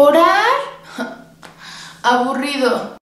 ¿Orar? Aburrido.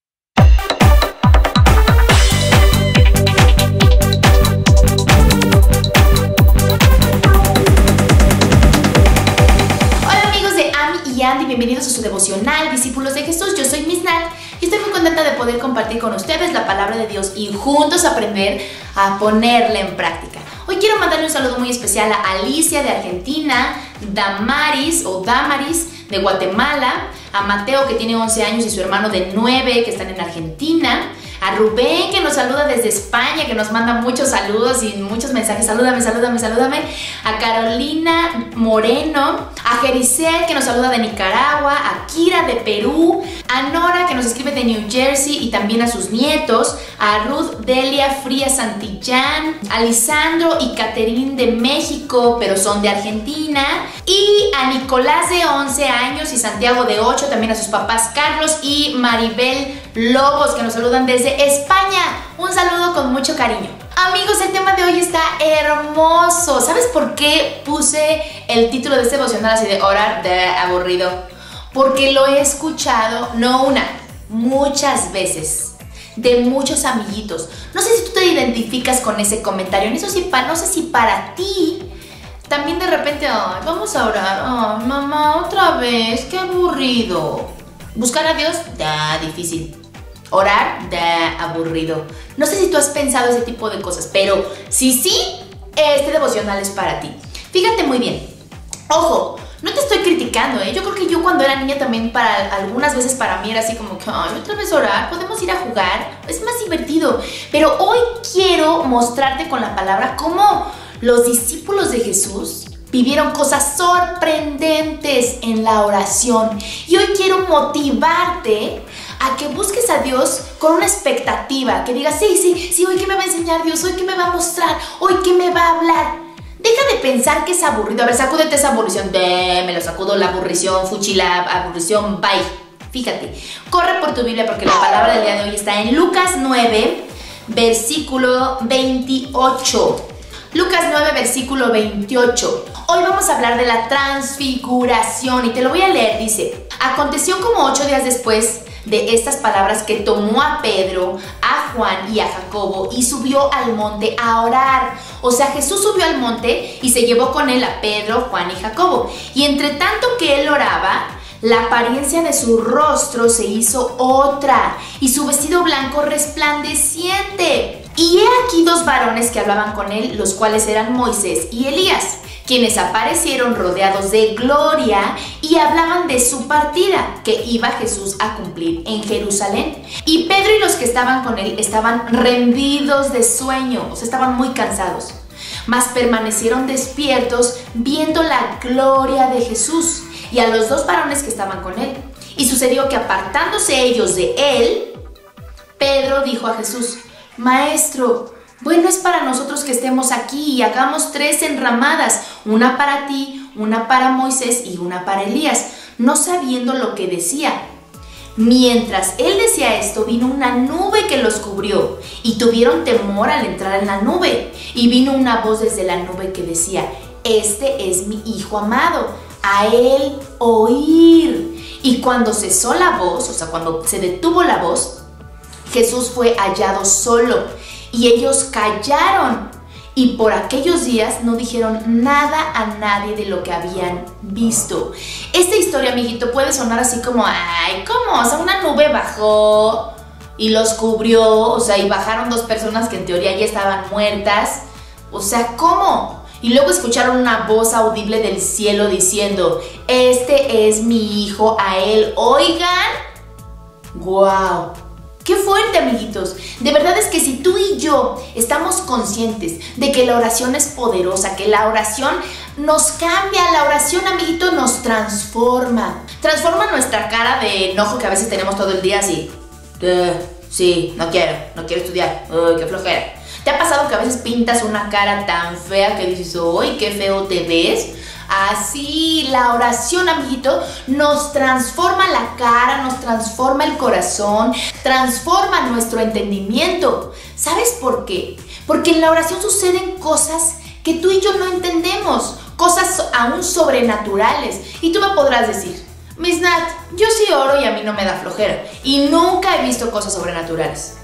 Hola amigos de Ami y Andy, bienvenidos a su devocional Discípulos de Jesús. Yo soy Miss Nat y estoy muy contenta de poder compartir con ustedes la palabra de Dios y juntos aprender a ponerla en práctica. Hoy quiero mandarle un saludo muy especial a Alicia de Argentina, Damaris o Damaris de Guatemala, a Mateo que tiene 11 años y su hermano de 9 que están en Argentina, a Rubén que nos saluda desde España, que nos manda muchos saludos y muchos mensajes, salúdame, salúdame, salúdame, a Carolina Moreno, a Jericel que nos saluda de Nicaragua, a Kira de Perú, a Nora que nos escribe de New Jersey y también a sus nietos, a Ruth Delia Frías Santillán, a Lisandro y Caterín de México, pero son de Argentina, y a Nicolás de 11 años y Santiago de 8, también a sus papás Carlos y Maribel Lobos que nos saludan desde España. Un saludo con mucho cariño. Amigos, el tema de hoy está hermoso. ¿Sabes por qué puse el título de este devocional así de orar de aburrido? Porque lo he escuchado, no una, muchas veces de muchos amiguitos. No sé si tú te identificas con ese comentario, eso sí, no sé si para ti también de repente, vamos a orar, mamá, otra vez, qué aburrido. Buscar a Dios, ya, difícil. Orar, da aburrido. No sé si tú has pensado ese tipo de cosas, pero si sí, este devocional es para ti. Fíjate muy bien. Ojo, no te estoy criticando, ¿eh? Yo creo que yo cuando era niña también para algunas veces para mí era así como que, ay, otra vez orar, podemos ir a jugar, es más divertido. Pero hoy quiero mostrarte con la palabra cómo los discípulos de Jesús vivieron cosas sorprendentes en la oración. Y hoy quiero motivarte a que busques a Dios con una expectativa, que digas, sí, sí, sí, hoy que me va a enseñar Dios, hoy que me va a mostrar, hoy que me va a hablar. Deja de pensar que es aburrido. A ver, sacúdete esa aburrición. De, me lo sacudo la aburrición, fuchila, aburrición, bye. Fíjate, corre por tu Biblia porque la palabra del día de hoy está en Lucas 9, versículo 28. Lucas 9, versículo 28. Hoy vamos a hablar de la transfiguración y te lo voy a leer. Dice, aconteció como ocho días después de estas palabras que tomó a Pedro, a Juan y a Jacobo y subió al monte a orar. O sea, Jesús subió al monte y se llevó con él a Pedro, Juan y Jacobo. Y entre tanto que él oraba, la apariencia de su rostro se hizo otra y su vestido blanco resplandeciente. Y he aquí dos varones que hablaban con él, los cuales eran Moisés y Elías, quienes aparecieron rodeados de gloria y hablaban de su partida que iba Jesús a cumplir en Jerusalén. Y Pedro y los que estaban con él estaban rendidos de sueño, o sea, estaban muy cansados, mas permanecieron despiertos viendo la gloria de Jesús y a los dos varones que estaban con él. Y sucedió que apartándose ellos de él, Pedro dijo a Jesús, Maestro, bueno es para nosotros que estemos aquí y hagamos tres enramadas, una para ti, una para Moisés y una para Elías, no sabiendo lo que decía. Mientras él decía esto, vino una nube que los cubrió y tuvieron temor al entrar en la nube. Y vino una voz desde la nube que decía, este es mi hijo amado, a él oír. Y cuando cesó la voz, o sea, cuando se detuvo la voz, Jesús fue hallado solo y ellos callaron y por aquellos días no dijeron nada a nadie de lo que habían visto. Esta historia, amiguito, puede sonar así como, ay, ¿cómo? O sea, una nube bajó y los cubrió, o sea, y bajaron dos personas que en teoría ya estaban muertas. O sea, ¿cómo? Y luego escucharon una voz audible del cielo diciendo, este es mi hijo, a él oigan. ¡Wow! Qué fuerte, amiguitos. De verdad es que si tú y yo estamos conscientes de que la oración es poderosa, que la oración nos cambia, la oración, amiguito, nos transforma. Transforma nuestra cara de enojo que a veces tenemos todo el día así. sí, no quiero, no quiero estudiar. Uy, qué flojera. ¿Te ha pasado que a veces pintas una cara tan fea que dices, uy, qué feo te ves? Así, la oración, amiguito, nos transforma la cara, nos transforma el corazón, transforma nuestro entendimiento. ¿Sabes por qué? Porque en la oración suceden cosas que tú y yo no entendemos, cosas aún sobrenaturales. Y tú me podrás decir, Miss Nat, sí oro y a mí no me da flojera. Y nunca he visto cosas sobrenaturales.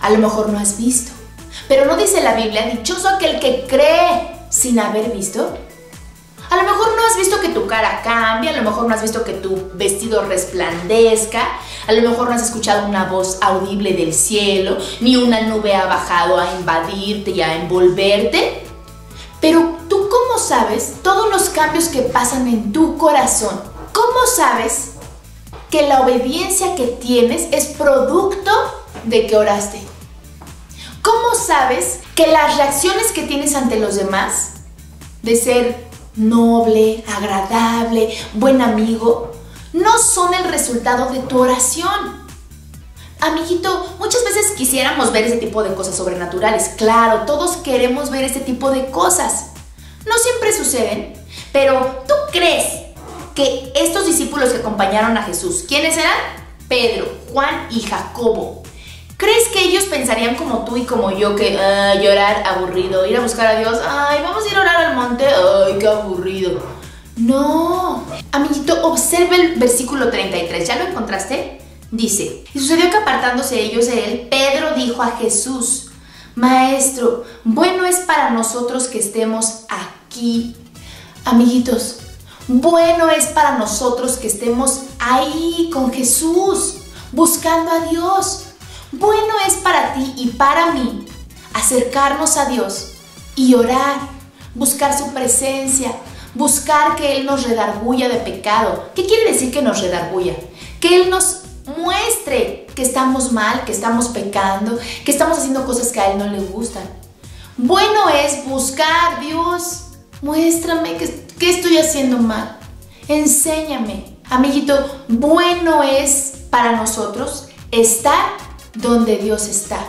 A lo mejor no has visto. Pero no dice la Biblia, dichoso aquel que cree sin haber visto. A lo mejor no has visto que tu cara cambie, a lo mejor no has visto que tu vestido resplandezca, a lo mejor no has escuchado una voz audible del cielo, ni una nube ha bajado a invadirte y a envolverte. Pero tú cómo sabes todos los cambios que pasan en tu corazón? ¿Cómo sabes que la obediencia que tienes es producto de que oraste? ¿Cómo sabes que las reacciones que tienes ante los demás, de ser noble, agradable, buen amigo, no son el resultado de tu oración. Amiguito, muchas veces quisiéramos ver ese tipo de cosas sobrenaturales. Claro, todos queremos ver ese tipo de cosas. No siempre suceden, pero ¿tú crees que estos discípulos que acompañaron a Jesús, ¿quiénes eran? Pedro, Juan y Jacobo, ¿Crees que ellos pensarían como tú y como yo que llorar aburrido, ir a buscar a Dios, ay, vamos a ir a orar al monte, ay, qué aburrido? No, amiguito, observe el versículo 33, ¿ya lo encontraste? Dice, y sucedió que apartándose ellos de él, Pedro dijo a Jesús, Maestro, bueno es para nosotros que estemos aquí. Amiguitos, bueno es para nosotros que estemos ahí con Jesús, buscando a Dios. Bueno es para ti y para mí acercarnos a Dios y orar, buscar su presencia, buscar que Él nos redarguya de pecado. ¿Qué quiere decir que nos redarguya? Que Él nos muestre que estamos mal, que estamos pecando, que estamos haciendo cosas que a Él no le gustan. Bueno es buscar, Dios, muéstrame que, estoy haciendo mal. Enséñame. Amiguito, bueno es para nosotros estar donde Dios está.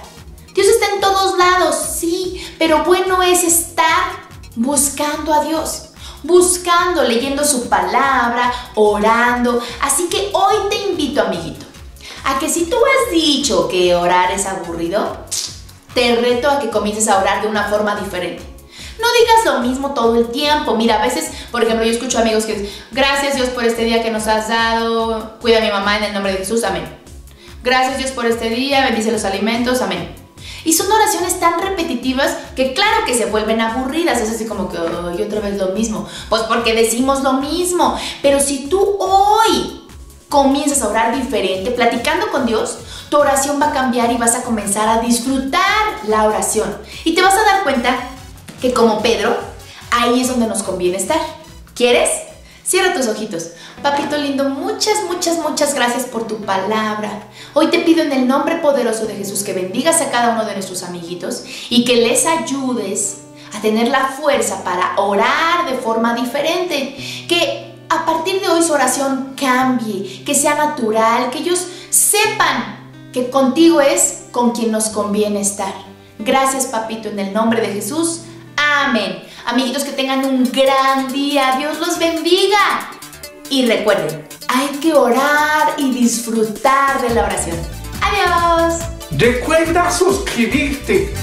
Dios está en todos lados, sí, pero bueno es estar buscando a Dios, buscando, leyendo su palabra, orando. Así que hoy te invito, amiguito, a que si tú has dicho que orar es aburrido, te reto a que comiences a orar de una forma diferente. No digas lo mismo todo el tiempo. Mira, a veces, por ejemplo, yo escucho amigos que dicen, gracias Dios por este día que nos has dado, cuida a mi mamá en el nombre de Jesús, amén. Gracias Dios por este día, bendice los alimentos, amén. Y son oraciones tan repetitivas que claro que se vuelven aburridas, es así como que, ay, otra vez lo mismo. Pues porque decimos lo mismo. Pero si tú hoy comienzas a orar diferente, platicando con Dios, tu oración va a cambiar y vas a comenzar a disfrutar la oración. Y te vas a dar cuenta que como Pedro, ahí es donde nos conviene estar. ¿Quieres? Cierra tus ojitos. Papito lindo, muchas, muchas, muchas gracias por tu palabra. Hoy te pido en el nombre poderoso de Jesús que bendigas a cada uno de nuestros amiguitos y que les ayudes a tener la fuerza para orar de forma diferente. Que a partir de hoy su oración cambie, que sea natural, que ellos sepan que contigo es con quien nos conviene estar. Gracias, papito, en el nombre de Jesús. Amén. Amiguitos, que tengan un gran día. Dios los bendiga. Y recuerden, hay que orar y disfrutar de la oración. Adiós. Recuerda suscribirte